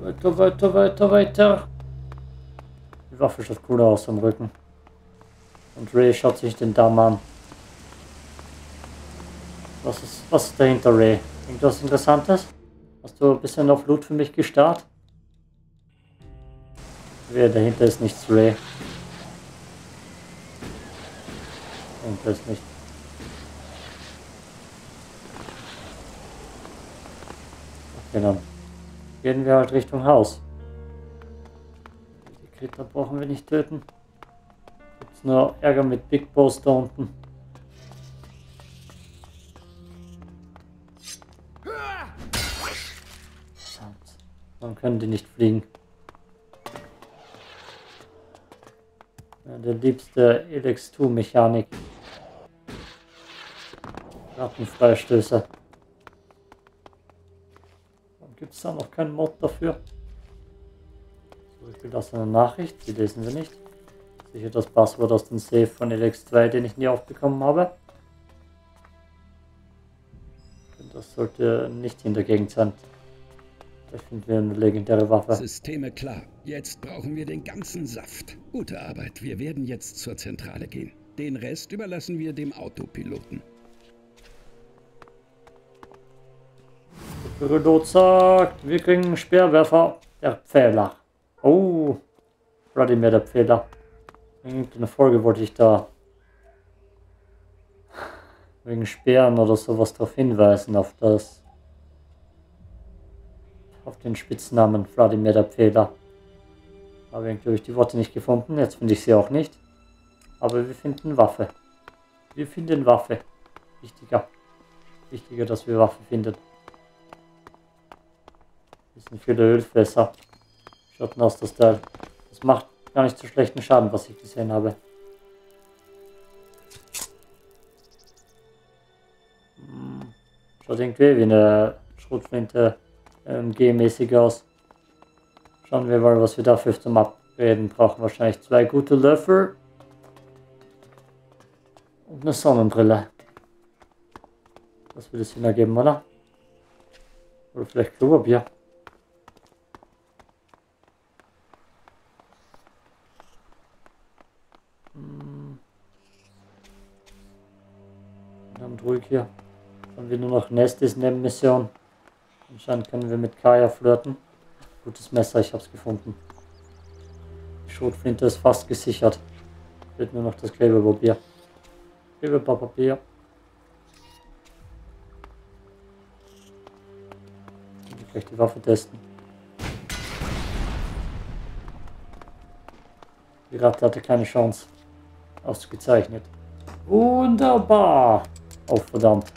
Weiter, weiter, weiter, weiter. Die Waffe schaut cool aus am Rücken. Und Ray schaut sich den Damm an. Was ist, was ist dahinter, Ray? Irgendwas Interessantes? Hast du ein bisschen auf Loot für mich gestarrt? Wer dahinter ist nichts, Ray. Dahinter ist nicht. Okay, dann gehen wir halt Richtung Haus. Die Kritter brauchen wir nicht töten. Gibt's nur Ärger mit Big Boss da unten. Warum können die nicht fliegen? Ja, der liebste Elex 2 Mechanik. Rattenfreistößer. Gibt es da noch keinen Mod dafür? Zurückgelassene Nachricht, die lesen wir nicht. Sicher das Passwort aus dem Safe von Elex 2, den ich nie aufbekommen habe. Das sollte nicht in der Gegend sein. Da finden wir eine legendäre Waffe. Systeme klar. Jetzt brauchen wir den ganzen Saft. Gute Arbeit. Wir werden jetzt zur Zentrale gehen. Den Rest überlassen wir dem Autopiloten. Pilot sagt, wir kriegen einen Speerwerfer. Der Pfähler. Oh, Vladimir der Pfähler. Irgendeine Folge wollte ich da wegen Speeren oder sowas darauf hinweisen, auf das auf den Spitznamen Vladimir der Pfähler. Habe irgendwie ich die Worte nicht gefunden, jetzt finde ich sie auch nicht. Aber wir finden Waffe. Wir finden Waffe. Wichtiger. Wichtiger, dass wir Waffe finden. Bisschen viele Ölfässer. Schaut aus das Teil. Das macht gar nicht so schlechten Schaden, was ich gesehen habe. Hm, Schaut irgendwie wie eine Schrotflinte ähm, G-mäßig aus. Schauen wir mal, was wir dafür zum Abreden brauchen. Wahrscheinlich zwei gute Löffel. Und eine Sonnenbrille. Das würde Sinn ergeben, oder? Oder vielleicht Klopapier. Verdammt ruhig hier. Haben wir nur noch Nestis Nebenmission. Anscheinend können wir mit Kaya flirten. Gutes Messer, ich hab's gefunden. Die Schrotflinte ist fast gesichert. Fehlt nur noch das Klebepapier. Klebepapier. Ich gleich die Waffe testen. Die Ratte hatte keine Chance. Ausgezeichnet. Wunderbar. Oh, verdammt.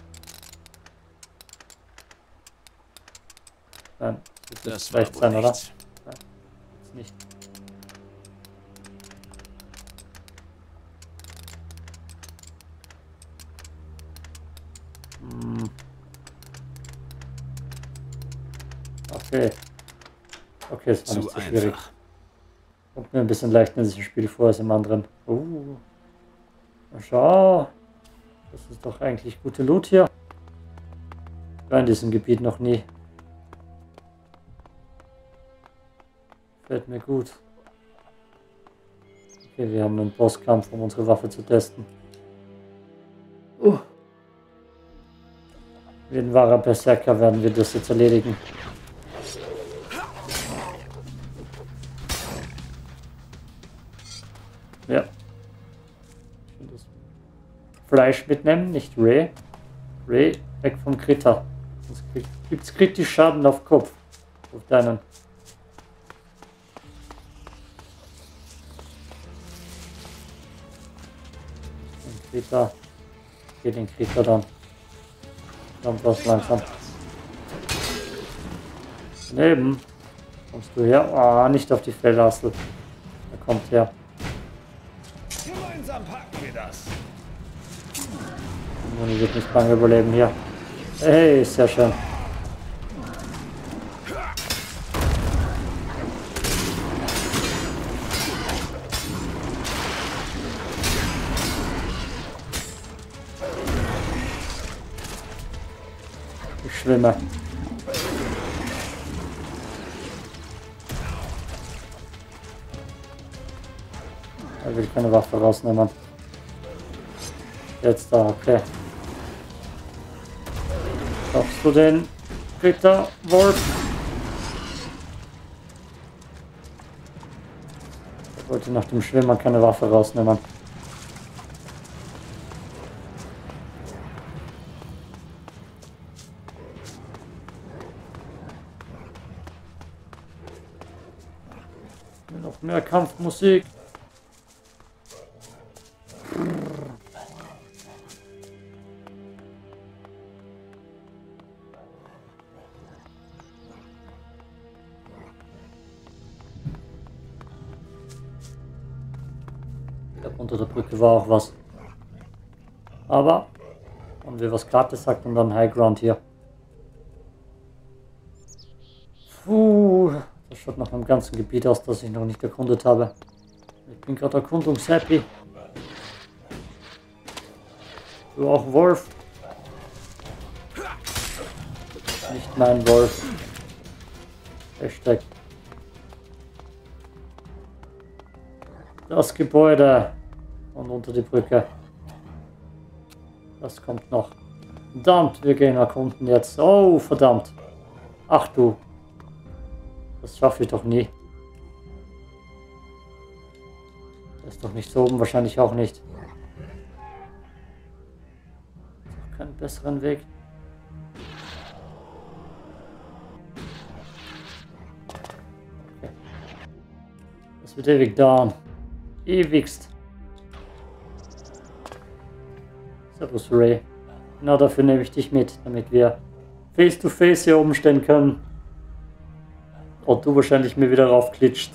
Nein, das, Das das war recht wohl sein, oder? Nein, nicht. Hm. Okay. Okay, es war Zu nicht so schwierig. einfach. Kommt mir ein bisschen leichter in diesem Spiel vor als im anderen. Uh. Schau. Das ist doch eigentlich gute Loot hier. War in diesem Gebiet noch nie. Fällt mir gut. Okay, wir haben einen Bosskampf, um unsere Waffe zu testen. Uh. Wie ein wahrer Berserker werden wir das jetzt erledigen. Fleisch mitnehmen, nicht Ray. Ray, weg vom Kritter. Sonst gibt es kritisch Schaden auf Kopf. Auf deinen. Den Kritter. Geh den Kritter dann. Kommt was langsam. Daneben. Kommst du her? Ah, nicht auf die Fellassel. Er kommt her. Gemeinsam packen wir das. Man wird nicht lange überleben hier. Hey, sehr schön. Ich schwimme. Da will keine Waffe rausnehmen. Jetzt da, okay. Schaffst du den, Peter Wolf? Ich wollte nach dem Schwimmer keine Waffe rausnehmen. Noch mehr Kampfmusik. Unter der Brücke war auch was. Aber haben wir was Glattes sagt und dann High Ground hier. Puh, das schaut nach einem ganzen Gebiet aus, das ich noch nicht erkundet habe. Ich bin gerade erkundungshappy. Du auch Wolf? Nicht mein Wolf. Hashtag. Das Gebäude. Und unter die Brücke. Das kommt noch. Verdammt, wir gehen erkunden jetzt. Oh, verdammt. Ach du. Das schaffe ich doch nie. Ist doch nicht so oben, wahrscheinlich auch nicht. Keinen besseren Weg. Okay. Das wird ewig dauern. Ewigst. Servus Ray. Genau dafür nehme ich dich mit, damit wir face to face hier oben stehen können. Und du wahrscheinlich mir wieder raufklitscht.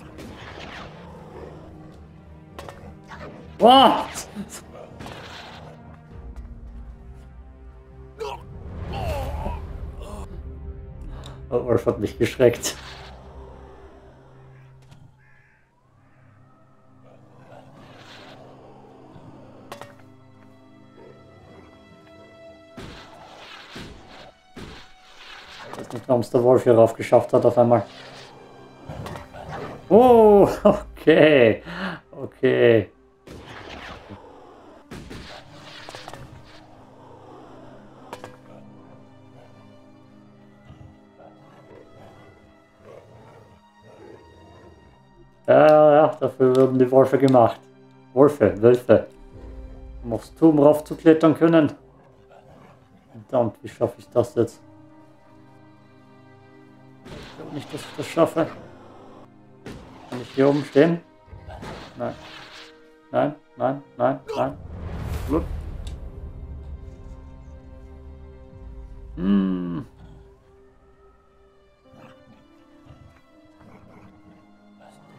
What? Oh, Orf hat mich geschreckt. Der Wolf hier rauf geschafft hat auf einmal. Oh, okay. Okay. Ja, ja, dafür wurden die Wolfe gemacht. Wolfe, Wölfe. Um aufs Turm rauf zu klettern können. Verdammt, wie schaffe ich das jetzt? Dass ich das schaffe. Kann ich hier oben stehen? Nein. Nein, nein, nein, nein. Blub. Hm.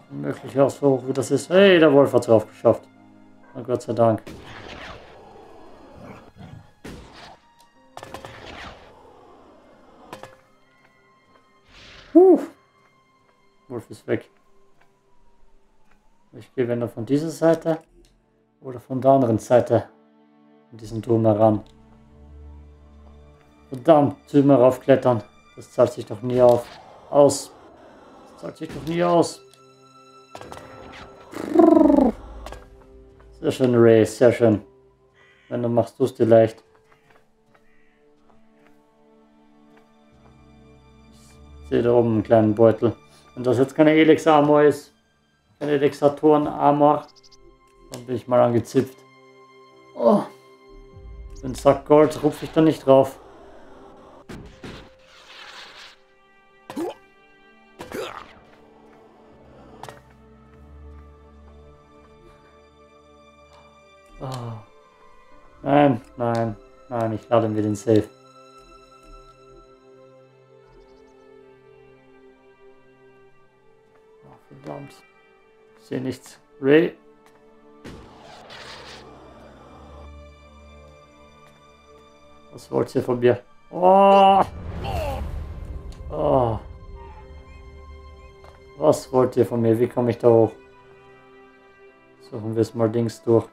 Möglich aus, so wie das ist. Hey, der Wolf hat es drauf geschafft. Na Gott sei Dank. Puh. Wolf ist weg. Ich gehe wenn er von dieser Seite oder von der anderen Seite an diesen Turm heran. Verdammt, Türme raufklettern. Das zahlt sich doch nie auf. Aus. Das zahlt sich doch nie aus. Sehr schön, Ray, sehr schön. Wenn du machst, du leicht. Sehe da oben einen kleinen Beutel. Wenn das jetzt keine Elex Armor ist, keine Elexatoren Armor, dann bin ich mal angezipft. Oh, den Sack Gold rupfe ich da nicht drauf. Oh. Nein, nein, nein, ich lade mir den Safe. Sehe nichts. Ray. Was wollt ihr von mir? Oh! Oh! Was wollt ihr von mir? Wie komme ich da hoch? Suchen wir es mal links durch.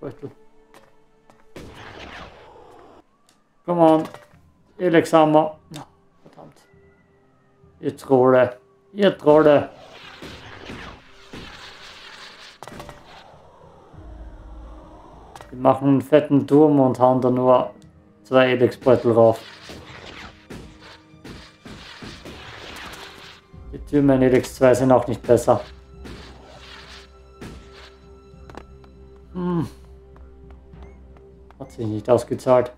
Beutel. Come on. Elex haben wir. Verdammt. Ihr Trolle. Ihr Trolle. Die machen einen fetten Turm und hauen da nur zwei Elixbeutel rauf. Die Türme in Elix 2 sind auch nicht besser. Hm. Hat sich nicht ausgezahlt.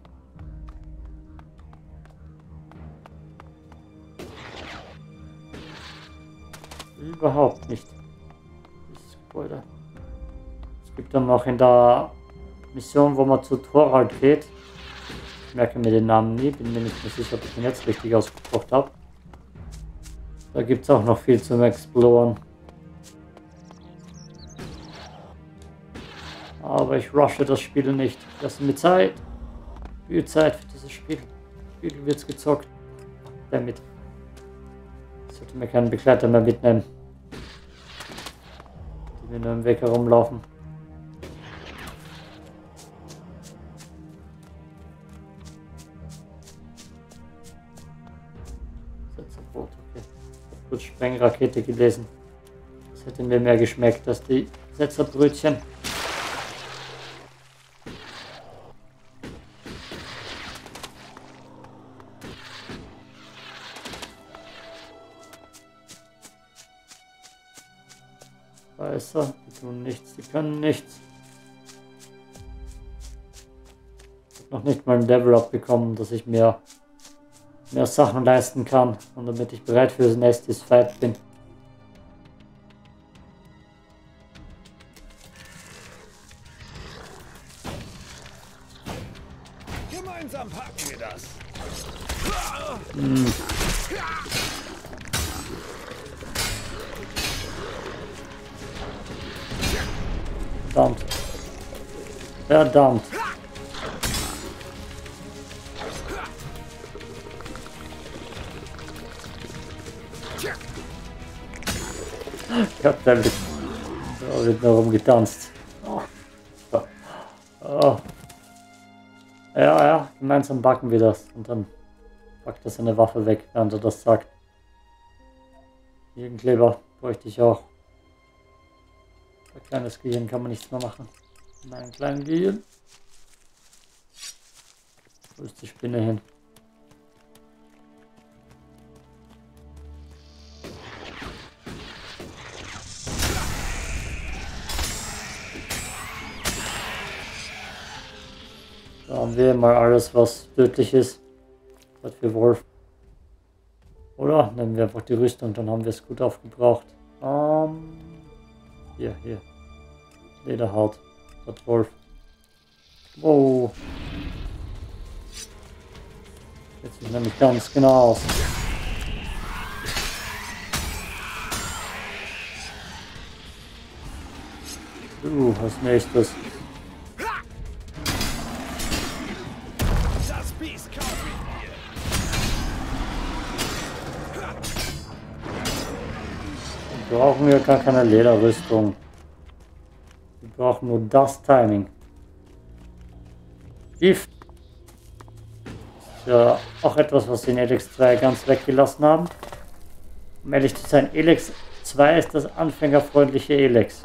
Noch in der Mission, wo man zu Thorald geht. Ich merke mir den Namen nie, bin mir nicht mehr sicher, ob ich den jetzt richtig ausgesprochen habe. Da gibt es auch noch viel zum Exploren. Aber ich rushe das Spiel nicht. Lass mir Zeit. Viel Zeit für dieses Spiel. Spiel wird's gezockt. Damit. Ich sollte mir keinen Begleiter mehr mitnehmen. Die mir nur im Weg herumlaufen. Sprengrakete gelesen. Das hätte mir mehr geschmeckt als die Setzerbrötchen. Weißer, die tun nichts, die können nichts. Ich habe noch nicht mal ein Level Up bekommen, dass ich mir mehr Sachen leisten kann und damit ich bereit für das nächste Fight bin. Gemeinsam packen wir das. Verdammt. Verdammt. Goddammit. Da wird noch rumgetanzt. Oh. Oh. Ja, ja, gemeinsam backen wir das. Und dann packt er seine Waffe weg, während er das sagt. Kleber bräuchte ich auch. Bei kleines Gehirn kann man nichts mehr machen. Mein kleines Gehirn. Wo ist die Spinne hin? Haben wir mal alles, was tödlich ist. Was für Wolf. Oder nehmen wir einfach die Rüstung, dann haben wir es gut aufgebraucht. Ähm, hier, hier. Lederhaut. Das Wolf. Wow. Jetzt sieht nämlich ganz genau aus. Du, als nächstes. Brauchen wir gar keine Lederrüstung. Wir brauchen nur das Timing. Gift. Ist ja auch etwas, was sie in Elix 2 ganz weggelassen haben. Um ehrlich zu sein, Elix 2 ist das anfängerfreundliche Elix.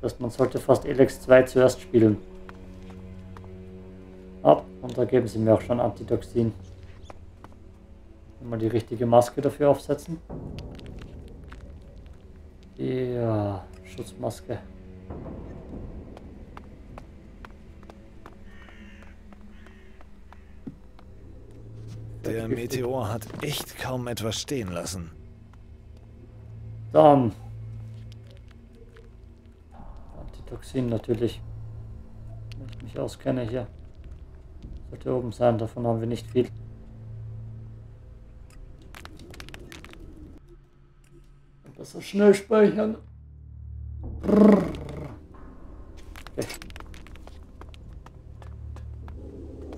Das heißt, man sollte fast Elix 2 zuerst spielen. Ab, und da geben sie mir auch schon Antitoxin. Mal die richtige Maske dafür aufsetzen. Ja, Schutzmaske. Der Meteor hat echt kaum etwas stehen lassen. Dann. Antitoxin natürlich. Wenn ich mich auskenne hier. Sollte oben sein, davon haben wir nicht viel. Besser schnell speichern.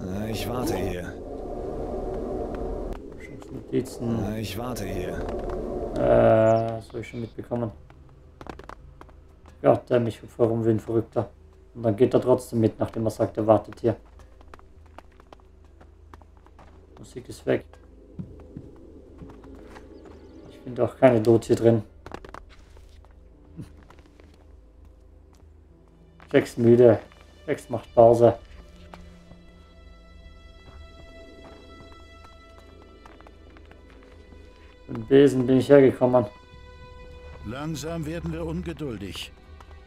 Äh, Ich warte hier. Schutznotizen. Äh, Ich warte hier. Äh, das habe ich schon mitbekommen. Ja, der mich warum wie ein Verrückter. Und dann geht er trotzdem mit, nachdem er sagt, er wartet hier. Musik ist weg. Ich doch keine Not hier drin. Jax müde. Jax macht Pause. Mit Besen bin ich hergekommen. Langsam werden wir ungeduldig.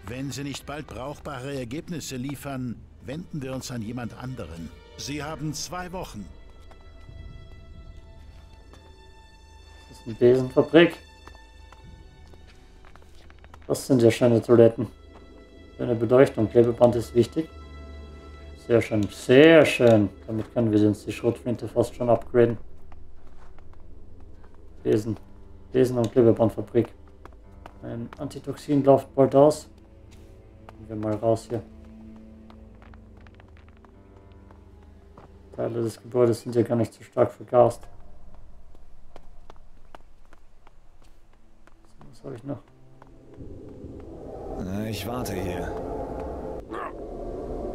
Wenn Sie nicht bald brauchbare Ergebnisse liefern, wenden wir uns an jemand anderen. Sie haben zwei Wochen. Das ist eine Besenfabrik. Das sind ja schöne Toiletten. Schöne Beleuchtung. Klebeband ist wichtig. Sehr schön, sehr schön. Damit können wir uns die Schrotflinte fast schon upgraden. Besen. Besen- und Klebebandfabrik. Ein Antitoxin läuft bald aus. Gehen wir mal raus hier. Teile des Gebäudes sind ja gar nicht so stark vergast. Was habe ich noch? Ich warte hier.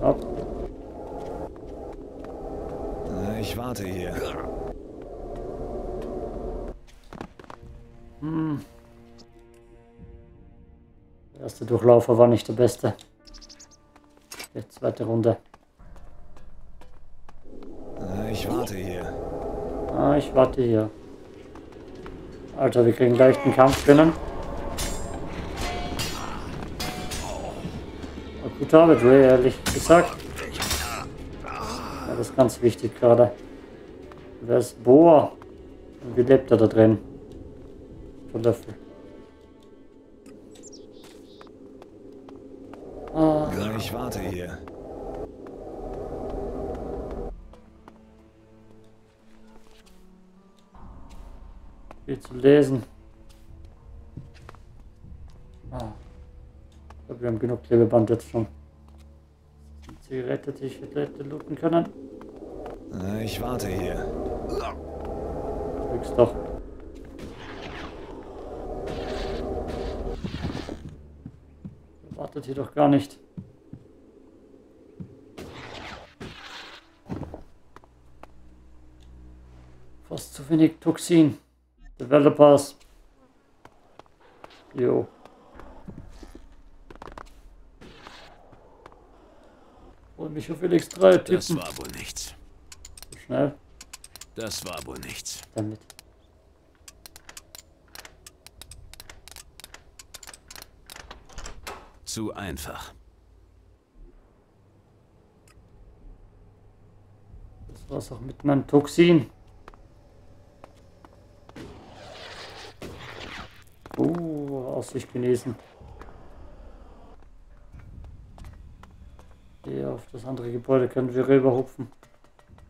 Ab. Ich warte hier. Hm. Der erste Durchlaufer war nicht der beste. Die zweite Runde. Ich warte hier. Ah, ich warte hier. Alter, wir kriegen gleich den Kampf drinnen. Gute Arbeit, Ray, ehrlich gesagt. Ja, das ist ganz wichtig gerade. Wer ist Boa? Und wie lebt er da drin? Der Löffel. Ah, Ich warte hier. viel zu lesen. Wir haben genug Klebeband jetzt schon. Zigarette, die ich hätte looten können. Na, Ich warte hier. Lügst doch. Wartet hier doch gar nicht. Fast zu wenig Toxin. Developers. Jo. Und mich auf Felix 3 Das tippen. war wohl nichts. So schnell. Das war wohl nichts. Damit. Zu einfach. Das war's auch mit meinem Toxin. Uh, Aussicht genießen. Hier auf das andere Gebäude können wir rüberhupfen.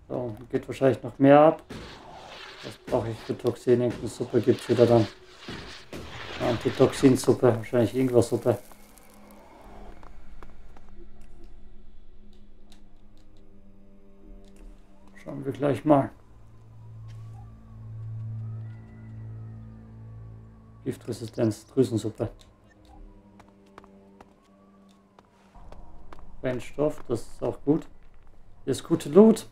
So, geht wahrscheinlich noch mehr ab. Was brauche ich für Toxin? Irgendeine Suppe gibt es wieder dann. Antitoxinsuppe, wahrscheinlich Ingwer-Suppe. Schauen wir gleich mal. Giftresistenz, Drüsensuppe. Brennstoff, das ist auch gut. Hier ist gute Loot.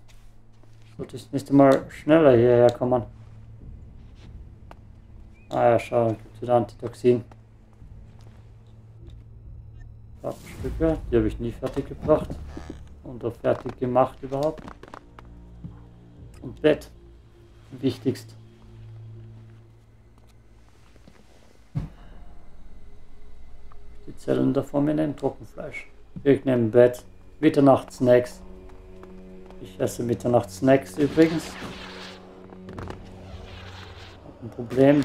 Sollte ich nicht mal schneller hierher kommen. Ah ja, schau, gibt wieder Antitoxin. Kartenstücke, die habe ich nie fertig gebracht. Und auch fertig gemacht überhaupt. Und Bett. Wichtigst. Die Zellen davor mir nehmen Trockenfleisch. Ich nehme Bett. Mitternachtssnacks. Ich esse Mitternachtssnacks übrigens. Ein Problem,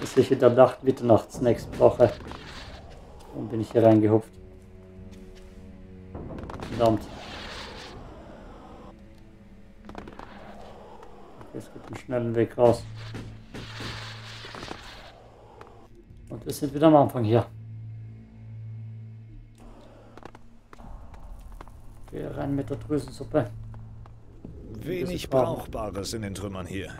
dass ich in der Nacht Mitternachtssnacks brauche. Und bin ich hier reingehupft. Verdammt. Okay, es gibt einen schnellen Weg raus. Und wir sind wieder am Anfang hier. Rein mit der Drüsensuppe. Wenig Brauchbares in den Trümmern hier.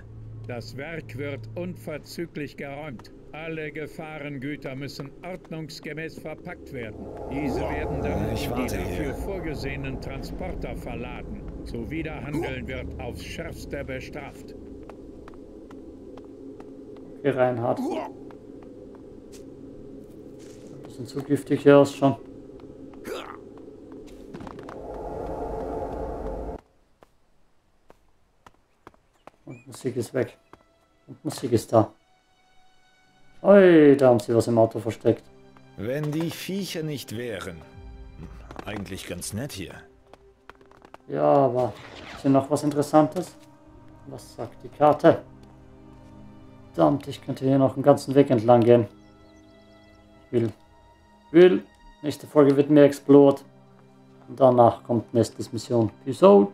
Das Werk wird unverzüglich geräumt. Alle Gefahrengüter müssen ordnungsgemäß verpackt werden. Diese werden dann Ich in die dafür hier. vorgesehenen Transporter verladen. Zuwiderhandeln wird aufs Schärfste bestraft. Okay, Reinhard. Die sind so giftig hier aus schon. Musik ist weg. Und Musik ist da. Ui, da haben sie was im Auto versteckt. Wenn die Viecher nicht wären. Eigentlich ganz nett hier. Ja, aber ist hier noch was Interessantes? Was sagt die Karte? Verdammt, ich könnte hier noch einen ganzen Weg entlang gehen. Ich will. Will. Nächste Folge wird mehr Explode. Und danach kommt nächste Mission. Peace out.